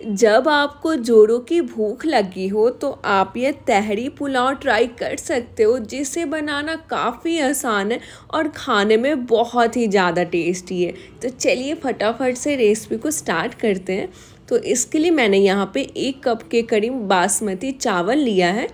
जब आपको जोड़ों की भूख लगी हो तो आप ये तहरी पुलाव ट्राई कर सकते हो, जिसे बनाना काफ़ी आसान है और खाने में बहुत ही ज़्यादा टेस्टी है। तो चलिए फटाफट से रेसिपी को स्टार्ट करते हैं। तो इसके लिए मैंने यहाँ पे एक कप के करीब बासमती चावल लिया है।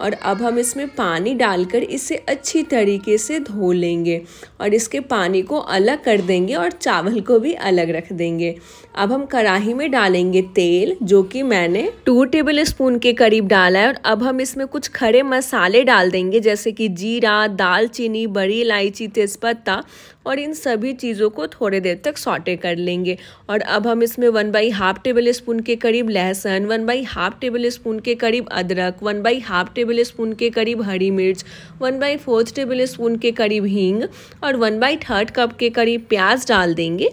और अब हम इसमें पानी डालकर इसे अच्छी तरीके से धो लेंगे और इसके पानी को अलग कर देंगे और चावल को भी अलग रख देंगे। अब हम कढ़ाही में डालेंगे तेल, जो कि मैंने टू टेबल स्पून के करीब डाला है और अब हम इसमें कुछ खड़े मसाले डाल देंगे, जैसे कि जीरा, दालचीनी, बड़ी इलायची, तेज़पत्ता और इन सभी चीज़ों को थोड़े देर तक सॉटे कर लेंगे। और अब हम इसमें one by half tablespoon के करीब लहसुन one by half tablespoon के करीब अदरक one by half tablespoon के करीब हरी मिर्च one by fourth tablespoon के करीब हींग और वन बाई थर्ड कप के करीब प्याज डाल देंगे।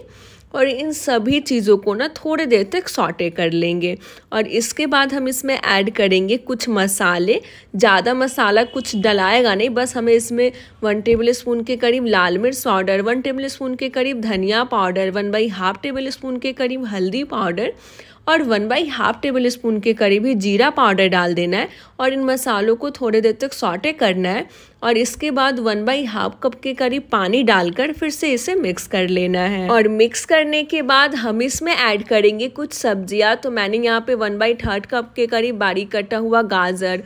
और इन सभी चीज़ों को ना थोड़े देर तक सॉटे कर लेंगे। और इसके बाद हम इसमें ऐड करेंगे कुछ मसाले। ज़्यादा मसाला कुछ डलाएगा नहीं, बस हमें इसमें वन टेबल स्पून के करीब लाल मिर्च पाउडर वन टेबल स्पून के करीब धनिया powder one by half tablespoon के करीब हल्दी पाउडर और one by half tablespoon के करीब ही जीरा पाउडर डाल देना है और इन मसालों को थोड़ी देर तक सॉटे करना है और इसके बाद वन बाई हाफ़ कप के करीब पानी डालकर फिर से इसे मिक्स कर लेना है। और मिक्स करने के बाद हम इसमें ऐड करेंगे कुछ सब्ज़ियाँ। तो मैंने यहाँ पे वन बाई थर्ड कप के करीब बारीक कटा हुआ गाजर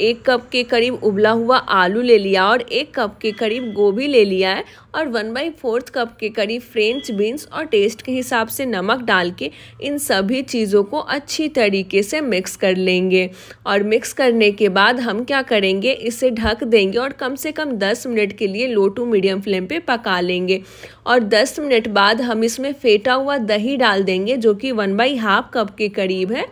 एक कप के करीब उबला हुआ आलू ले लिया और एक कप के करीब गोभी ले लिया है और वन बाई फोर्थ कप के करीब फ्रेंच बीन्स और टेस्ट के हिसाब से नमक डाल के इन सभी चीज़ों को अच्छी तरीके से मिक्स कर लेंगे। और मिक्स करने के बाद हम क्या करेंगे? इसे ढक देंगे और कम से कम 10 मिनट के लिए लो टू मीडियम फ्लेम पे पका लेंगे। और 10 मिनट बाद हम इसमें फेटा हुआ दही डाल देंगे जो कि वन बाई हाफ़ कप के करीब है।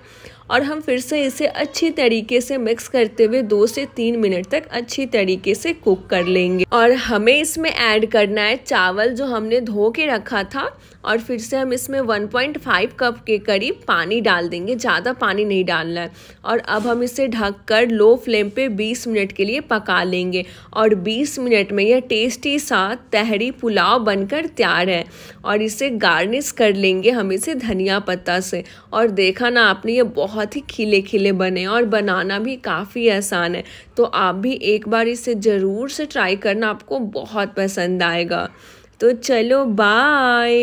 और हम फिर से इसे अच्छी तरीके से मिक्स करते हुए दो से तीन मिनट तक अच्छी तरीके से कुक कर लेंगे। और हमें इसमें ऐड करना है चावल जो हमने धो के रखा था। और फिर से हम इसमें 1.5 कप के करीब पानी डाल देंगे, ज़्यादा पानी नहीं डालना है। और अब हम इसे ढककर लो फ्लेम पे 20 मिनट के लिए पका लेंगे। और 20 मिनट में यह टेस्टी सा तहरी पुलाव बनकर तैयार है। और इसे गार्निश कर लेंगे हम इसे धनिया पत्ता से। और देखा ना आपने, ये बहुत ही खिले खिले बने और बनाना भी काफ़ी आसान है। तो आप भी एक बार इसे ज़रूर से ट्राई करना, आपको बहुत पसंद आएगा। तो चलो बाय